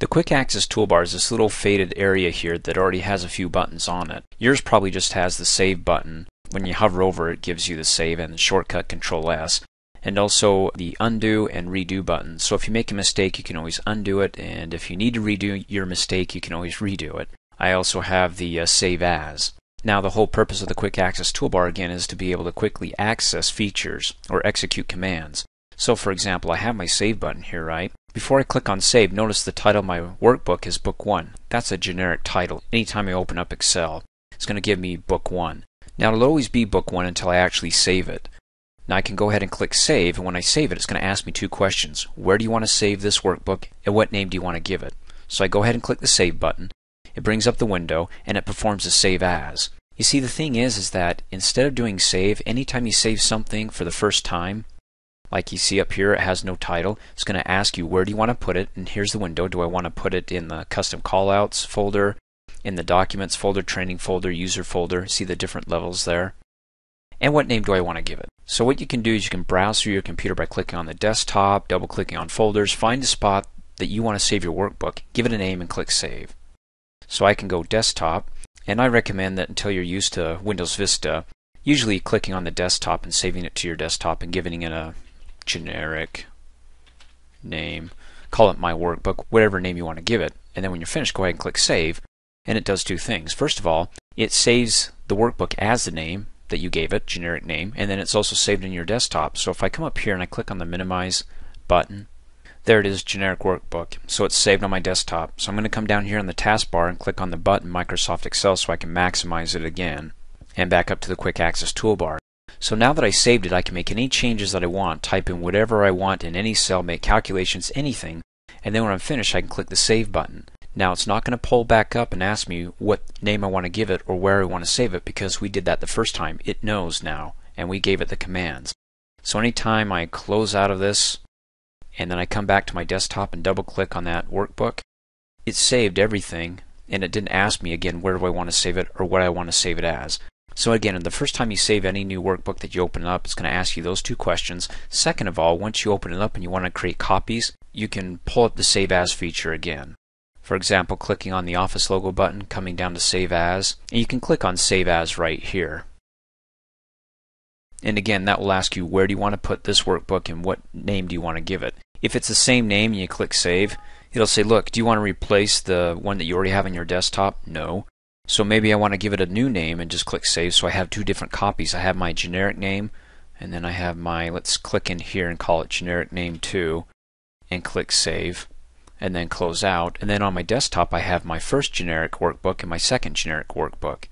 The quick access toolbar is this little faded area here that already has a few buttons on it. Yours probably just has the save button. When you hover over it gives you the save and the shortcut control S and also the undo and redo buttons. So if you make a mistake you can always undo it and if you need to redo your mistake you can always redo it. I also have the uh, save as. Now the whole purpose of the quick access toolbar again is to be able to quickly access features or execute commands. So for example I have my save button here right before I click on Save, notice the title of my workbook is Book 1. That's a generic title. Anytime I open up Excel, it's going to give me Book 1. Now it'll always be Book 1 until I actually save it. Now I can go ahead and click Save, and when I save it, it's going to ask me two questions. Where do you want to save this workbook, and what name do you want to give it? So I go ahead and click the Save button. It brings up the window, and it performs a Save As. You see, the thing is, is that instead of doing Save, anytime you save something for the first time, like you see up here, it has no title. It's going to ask you where do you want to put it, and here's the window. Do I want to put it in the custom callouts folder, in the documents folder, training folder, user folder? See the different levels there? And what name do I want to give it? So what you can do is you can browse through your computer by clicking on the desktop, double clicking on folders, find a spot that you want to save your workbook, give it a name and click save. So I can go desktop, and I recommend that until you're used to Windows Vista, usually clicking on the desktop and saving it to your desktop and giving it a generic name. Call it my workbook, whatever name you want to give it. And then when you're finished, go ahead and click save. And it does two things. First of all, it saves the workbook as the name that you gave it, generic name, and then it's also saved in your desktop. So if I come up here and I click on the minimize button, there it is, generic workbook. So it's saved on my desktop. So I'm going to come down here on the taskbar and click on the button Microsoft Excel so I can maximize it again and back up to the quick access toolbar. So now that I saved it, I can make any changes that I want, type in whatever I want in any cell, make calculations, anything, and then when I'm finished, I can click the Save button. Now it's not going to pull back up and ask me what name I want to give it or where I want to save it because we did that the first time. It knows now, and we gave it the commands. So anytime I close out of this, and then I come back to my desktop and double click on that workbook, it saved everything, and it didn't ask me again where do I want to save it or what I want to save it as. So again, the first time you save any new workbook that you open up, it's going to ask you those two questions. Second of all, once you open it up and you want to create copies, you can pull up the Save As feature again. For example, clicking on the Office logo button, coming down to Save As, and you can click on Save As right here. And again, that will ask you where do you want to put this workbook and what name do you want to give it. If it's the same name and you click Save, it'll say, look, do you want to replace the one that you already have on your desktop? No. So maybe I want to give it a new name and just click save so I have two different copies. I have my generic name and then I have my, let's click in here and call it generic name 2 and click save and then close out. And then on my desktop I have my first generic workbook and my second generic workbook.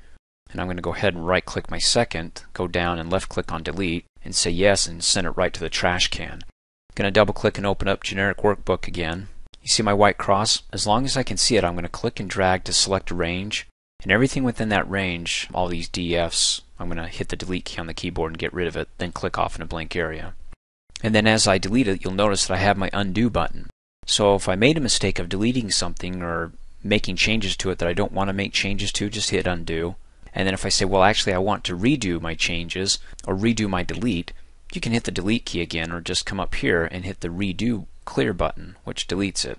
And I'm going to go ahead and right click my second, go down and left click on delete and say yes and send it right to the trash can. I'm going to double click and open up generic workbook again. You see my white cross? As long as I can see it I'm going to click and drag to select a range and everything within that range, all these DFs, I'm going to hit the delete key on the keyboard and get rid of it, then click off in a blank area. And then as I delete it, you'll notice that I have my undo button. So if I made a mistake of deleting something or making changes to it that I don't want to make changes to, just hit undo. And then if I say, well, actually I want to redo my changes or redo my delete, you can hit the delete key again or just come up here and hit the redo clear button, which deletes it.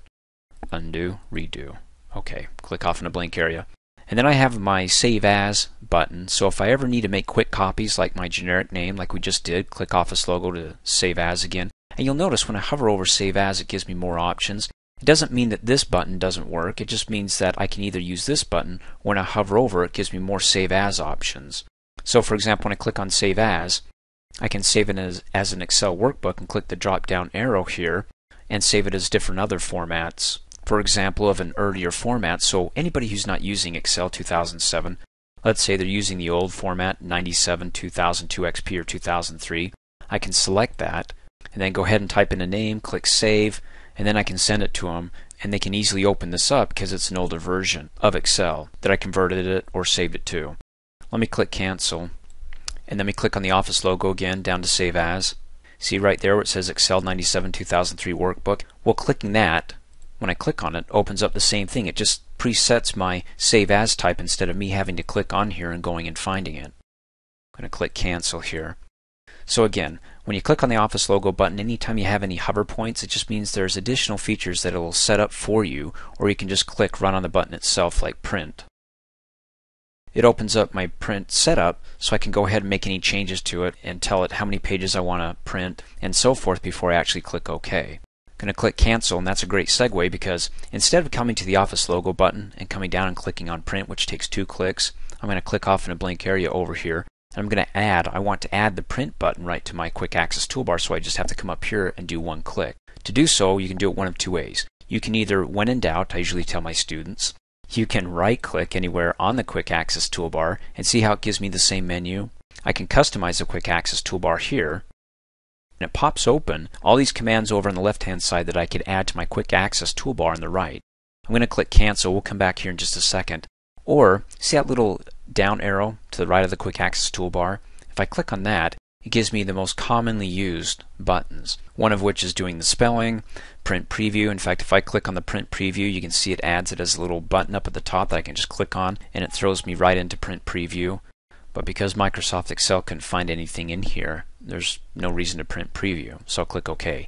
Undo, redo. Okay, click off in a blank area. And then I have my Save As button. So if I ever need to make quick copies like my generic name, like we just did, click Office logo to Save As again. And you'll notice when I hover over Save As, it gives me more options. It doesn't mean that this button doesn't work. It just means that I can either use this button, when I hover over it, gives me more Save As options. So for example, when I click on Save As, I can save it as, as an Excel workbook and click the drop down arrow here and save it as different other formats for example, of an earlier format. So anybody who's not using Excel 2007, let's say they're using the old format 97, 2002 XP or 2003, I can select that and then go ahead and type in a name, click save, and then I can send it to them and they can easily open this up because it's an older version of Excel that I converted it or saved it to. Let me click cancel and then we click on the Office logo again down to save as. See right there where it says Excel 97 2003 workbook? Well clicking that when I click on it, it opens up the same thing. It just presets my save as type instead of me having to click on here and going and finding it. I'm going to click cancel here. So again, when you click on the Office logo button, anytime you have any hover points, it just means there's additional features that it will set up for you, or you can just click run on the button itself like print. It opens up my print setup so I can go ahead and make any changes to it and tell it how many pages I want to print and so forth before I actually click OK. Going to click cancel and that's a great segue because instead of coming to the Office logo button and coming down and clicking on print which takes two clicks, I'm going to click off in a blank area over here and I'm going to add, I want to add the print button right to my quick access toolbar so I just have to come up here and do one click. To do so, you can do it one of two ways. You can either, when in doubt, I usually tell my students, you can right click anywhere on the quick access toolbar and see how it gives me the same menu. I can customize the quick access toolbar here and it pops open all these commands over on the left hand side that I could add to my quick access toolbar on the right. I'm going to click cancel. We'll come back here in just a second. Or see that little down arrow to the right of the quick access toolbar? If I click on that, it gives me the most commonly used buttons, one of which is doing the spelling, print preview. In fact, if I click on the print preview, you can see it adds it as a little button up at the top that I can just click on and it throws me right into print preview. But because Microsoft Excel couldn't find anything in here, there's no reason to print preview, so I'll click OK.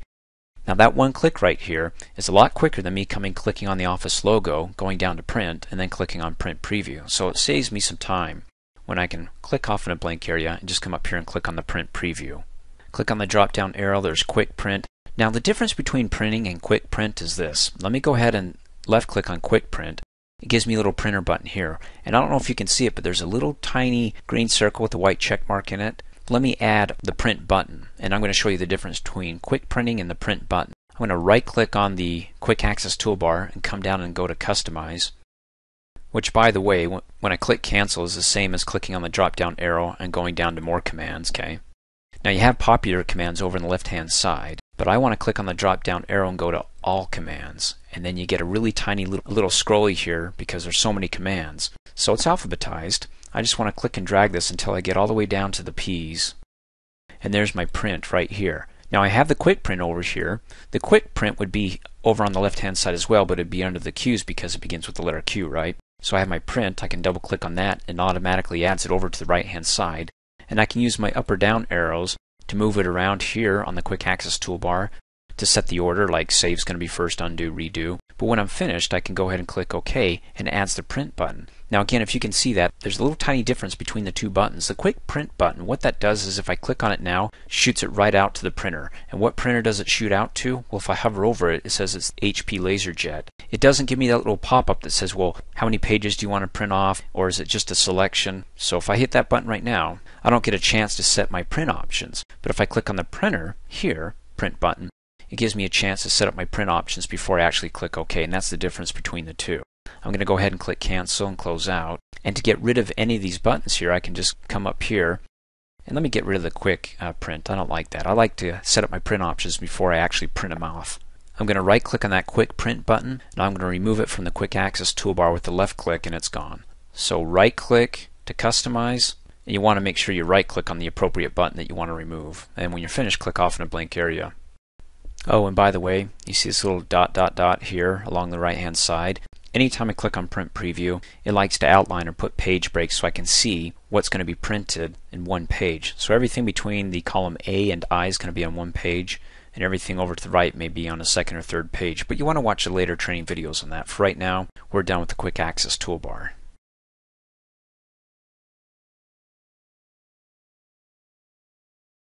Now that one click right here is a lot quicker than me coming clicking on the Office logo, going down to print, and then clicking on print preview. So it saves me some time when I can click off in a blank area and just come up here and click on the print preview. Click on the drop down arrow, there's quick print. Now the difference between printing and quick print is this. Let me go ahead and left click on quick print it gives me a little printer button here. And I don't know if you can see it, but there's a little tiny green circle with a white check mark in it. Let me add the print button, and I'm going to show you the difference between quick printing and the print button. I'm going to right click on the quick access toolbar and come down and go to customize. Which by the way, when I click cancel is the same as clicking on the drop down arrow and going down to more commands, okay? Now you have popular commands over on the left hand side, but I want to click on the drop down arrow and go to all commands and then you get a really tiny little, little scrolly here because there's so many commands. So it's alphabetized. I just want to click and drag this until I get all the way down to the P's. And there's my print right here. Now I have the quick print over here. The quick print would be over on the left hand side as well, but it'd be under the Q's because it begins with the letter Q, right? So I have my print, I can double click on that and automatically adds it over to the right hand side. And I can use my up or down arrows to move it around here on the quick access toolbar to set the order, like save's going to be first, undo, redo. But when I'm finished, I can go ahead and click OK and adds the print button. Now again, if you can see that, there's a little tiny difference between the two buttons. The quick print button, what that does is if I click on it now, shoots it right out to the printer. And what printer does it shoot out to? Well, if I hover over it, it says it's HP LaserJet. It doesn't give me that little pop-up that says, well, how many pages do you want to print off? Or is it just a selection? So if I hit that button right now, I don't get a chance to set my print options. But if I click on the printer here, print button, it gives me a chance to set up my print options before I actually click OK, and that's the difference between the two. I'm going to go ahead and click cancel and close out. And to get rid of any of these buttons here, I can just come up here and let me get rid of the quick uh, print. I don't like that. I like to set up my print options before I actually print them off. I'm going to right click on that quick print button and I'm going to remove it from the quick access toolbar with the left click and it's gone. So right click to customize and you want to make sure you right click on the appropriate button that you want to remove. And when you're finished, click off in a blank area. Oh, and by the way, you see this little dot dot dot here along the right hand side. Anytime I click on print preview, it likes to outline or put page breaks so I can see what's going to be printed in one page. So everything between the column A and I is going to be on one page and everything over to the right may be on a second or third page. But you want to watch the later training videos on that. For right now, we're done with the quick access toolbar.